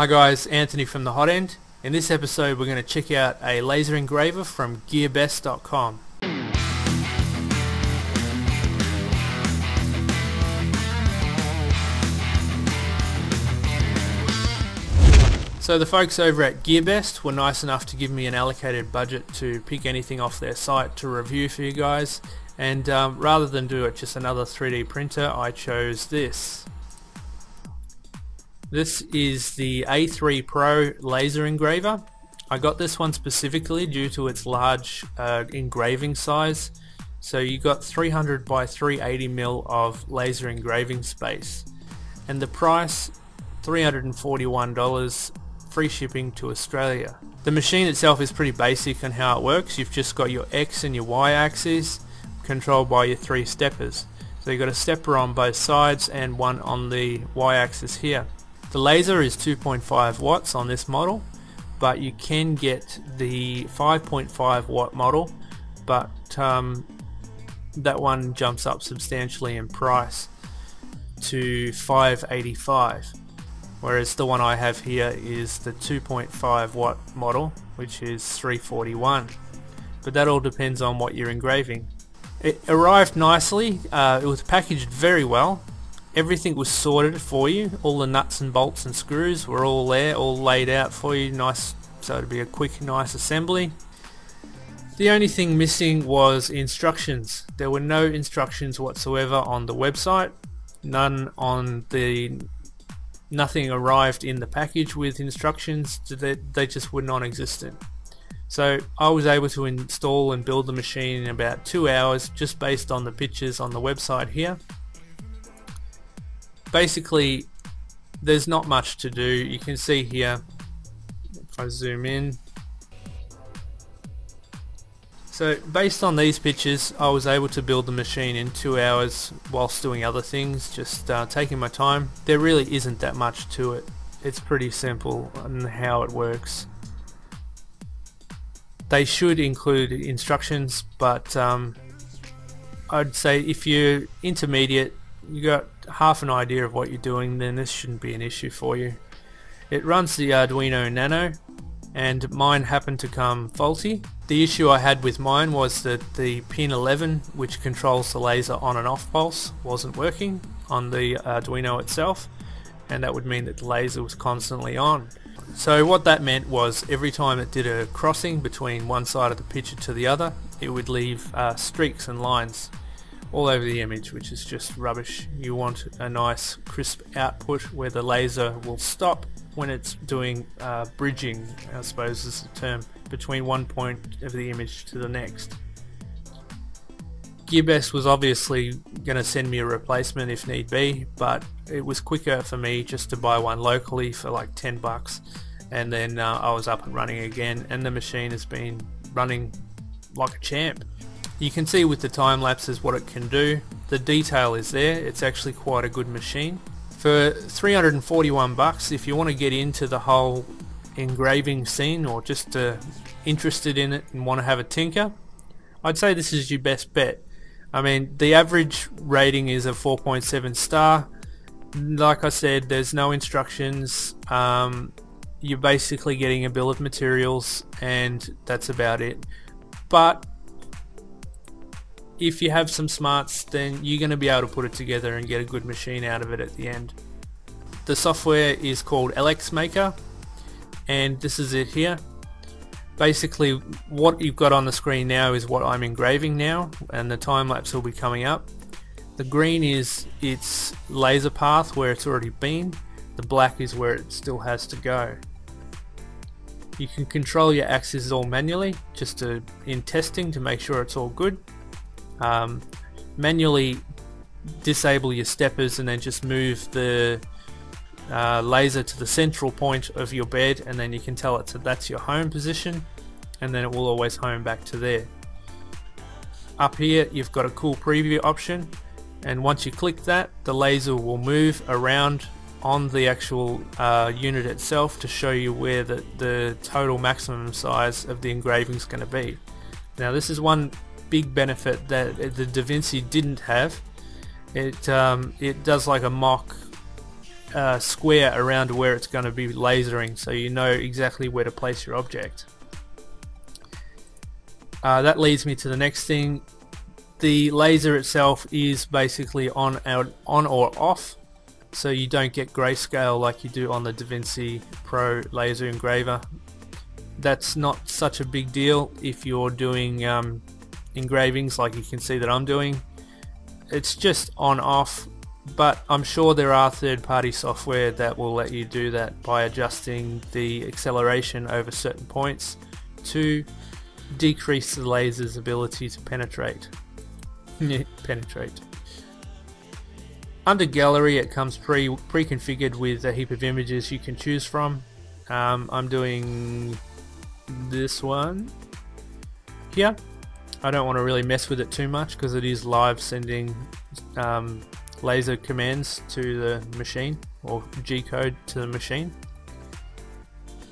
Hi guys, Anthony from the Hot End. In this episode we're going to check out a laser engraver from gearbest.com. So the folks over at GearBest were nice enough to give me an allocated budget to pick anything off their site to review for you guys and um, rather than do it just another 3D printer I chose this. This is the A3 Pro laser engraver. I got this one specifically due to its large uh, engraving size. So you got 300 by 380 mil of laser engraving space. And the price, $341 free shipping to Australia. The machine itself is pretty basic on how it works. You've just got your X and your Y axes controlled by your three steppers. So you've got a stepper on both sides and one on the Y axis here. The laser is 2.5 watts on this model but you can get the 5.5 watt model but um, that one jumps up substantially in price to 585 whereas the one I have here is the 2.5 watt model which is 341 but that all depends on what you're engraving. It arrived nicely uh, it was packaged very well everything was sorted for you. All the nuts and bolts and screws were all there all laid out for you. Nice so it'd be a quick nice assembly. The only thing missing was instructions. There were no instructions whatsoever on the website. None on the nothing arrived in the package with instructions. They, they just were non-existent. So I was able to install and build the machine in about two hours just based on the pictures on the website here basically there's not much to do. You can see here if I zoom in. So based on these pictures I was able to build the machine in two hours whilst doing other things just uh, taking my time. There really isn't that much to it. It's pretty simple in how it works. They should include instructions but um, I'd say if you're intermediate you got half an idea of what you're doing then this shouldn't be an issue for you it runs the Arduino Nano and mine happened to come faulty. The issue I had with mine was that the pin 11 which controls the laser on and off pulse wasn't working on the Arduino itself and that would mean that the laser was constantly on. So what that meant was every time it did a crossing between one side of the picture to the other it would leave uh, streaks and lines all over the image which is just rubbish. You want a nice crisp output where the laser will stop when it's doing uh, bridging, I suppose is the term, between one point of the image to the next. Gearbest was obviously going to send me a replacement if need be, but it was quicker for me just to buy one locally for like 10 bucks and then uh, I was up and running again and the machine has been running like a champ. You can see with the time lapses what it can do. The detail is there, it's actually quite a good machine. For 341 bucks, if you want to get into the whole engraving scene or just uh, interested in it and want to have a tinker, I'd say this is your best bet. I mean, the average rating is a 4.7 star. Like I said, there's no instructions. Um, you're basically getting a bill of materials and that's about it. But if you have some smarts then you're going to be able to put it together and get a good machine out of it at the end. The software is called EleksMaker and this is it here. Basically what you've got on the screen now is what I'm engraving now and the time lapse will be coming up. The green is its laser path where it's already been. The black is where it still has to go. You can control your axes all manually just to, in testing to make sure it's all good um, manually disable your steppers and then just move the uh, laser to the central point of your bed and then you can tell it that that's your home position and then it will always home back to there. Up here you've got a cool preview option and once you click that the laser will move around on the actual uh, unit itself to show you where the, the total maximum size of the engraving is going to be. Now this is one big benefit that the DaVinci didn't have. It um, it does like a mock uh, square around where it's going to be lasering so you know exactly where to place your object. Uh, that leads me to the next thing. The laser itself is basically on, out, on or off so you don't get grayscale like you do on the DaVinci Pro laser engraver. That's not such a big deal if you're doing um, engravings like you can see that I'm doing. It's just on off but I'm sure there are third-party software that will let you do that by adjusting the acceleration over certain points to decrease the laser's ability to penetrate. penetrate. Under gallery it comes pre pre-configured with a heap of images you can choose from. Um, I'm doing this one here. I don't want to really mess with it too much because it is live sending um, laser commands to the machine or G-code to the machine.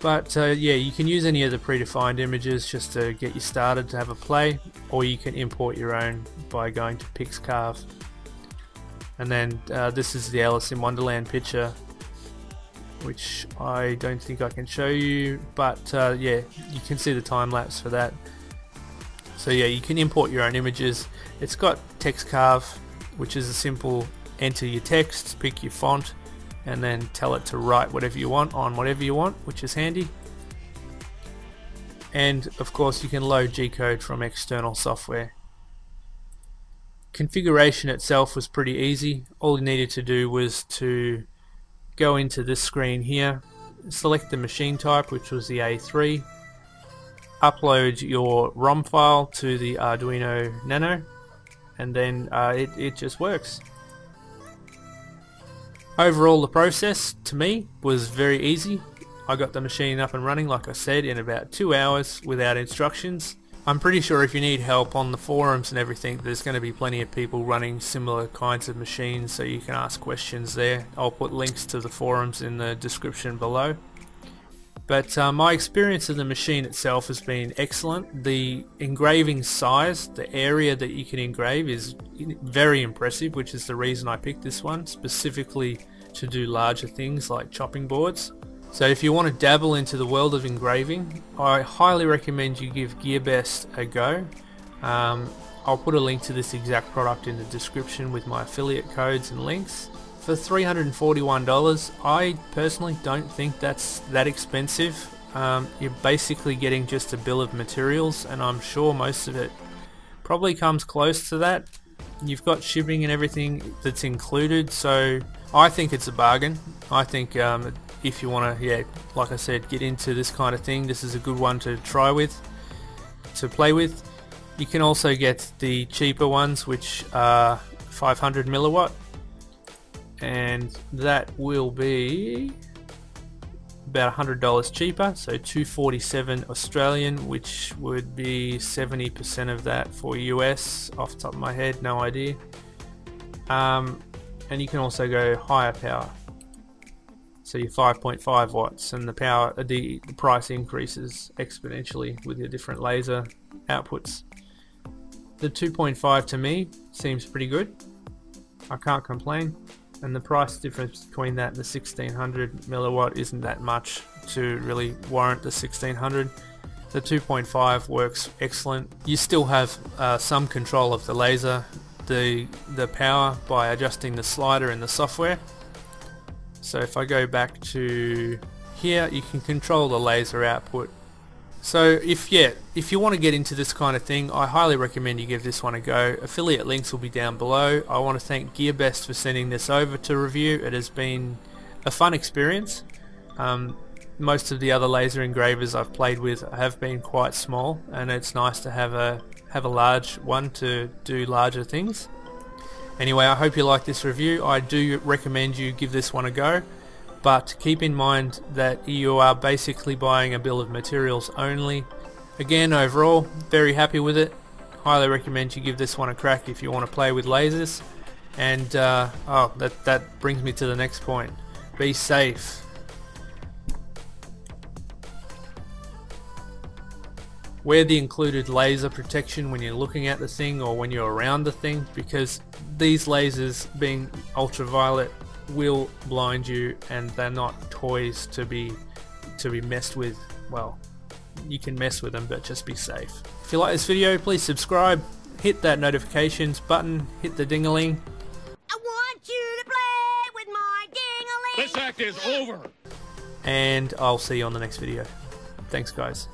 But uh, yeah, you can use any of the predefined images just to get you started to have a play, or you can import your own by going to Pixcarve. And then uh, this is the Alice in Wonderland picture, which I don't think I can show you, but uh, yeah, you can see the time lapse for that. So yeah, you can import your own images. It's got TextCarve, which is a simple enter your text, pick your font, and then tell it to write whatever you want on whatever you want, which is handy. And of course you can load G-code from external software. Configuration itself was pretty easy. All you needed to do was to go into this screen here, select the machine type, which was the A3, upload your ROM file to the Arduino Nano, and then uh, it, it just works. Overall the process to me was very easy. I got the machine up and running like I said in about two hours without instructions. I'm pretty sure if you need help on the forums and everything there's going to be plenty of people running similar kinds of machines so you can ask questions there. I'll put links to the forums in the description below. But uh, my experience of the machine itself has been excellent. The engraving size, the area that you can engrave is very impressive, which is the reason I picked this one, specifically to do larger things like chopping boards. So if you want to dabble into the world of engraving, I highly recommend you give GearBest a go. Um, I'll put a link to this exact product in the description with my affiliate codes and links for $341 I personally don't think that's that expensive. Um, you're basically getting just a bill of materials and I'm sure most of it probably comes close to that. You've got shipping and everything that's included so I think it's a bargain. I think um, if you want to yeah like I said get into this kind of thing this is a good one to try with to play with. You can also get the cheaper ones which are 500 milliwatt and that will be about $100 cheaper so 247 Australian which would be 70% of that for US off the top of my head no idea. Um, and you can also go higher power. So your 5.5 watts and the power the, the price increases exponentially with your different laser outputs. The 2.5 to me seems pretty good. I can't complain and the price difference between that and the 1600 milliwatt isn't that much to really warrant the 1600 the 2.5 works excellent. You still have uh, some control of the laser the the power by adjusting the slider in the software. So if I go back to here you can control the laser output so if yeah, if you want to get into this kind of thing, I highly recommend you give this one a go. Affiliate links will be down below. I want to thank GearBest for sending this over to review. It has been a fun experience. Um, most of the other laser engravers I've played with have been quite small, and it's nice to have a have a large one to do larger things. Anyway, I hope you like this review. I do recommend you give this one a go but keep in mind that you are basically buying a bill of materials only. Again, overall, very happy with it. Highly recommend you give this one a crack if you want to play with lasers. And, uh, oh, that, that brings me to the next point. Be safe. Wear the included laser protection when you're looking at the thing or when you're around the thing because these lasers being ultraviolet will blind you and they're not toys to be to be messed with. Well, you can mess with them but just be safe. If you like this video please subscribe, hit that notifications button, hit the ding-a-ling. I want you to play with my ding-a-ling. This act is over. and I'll see you on the next video. Thanks guys.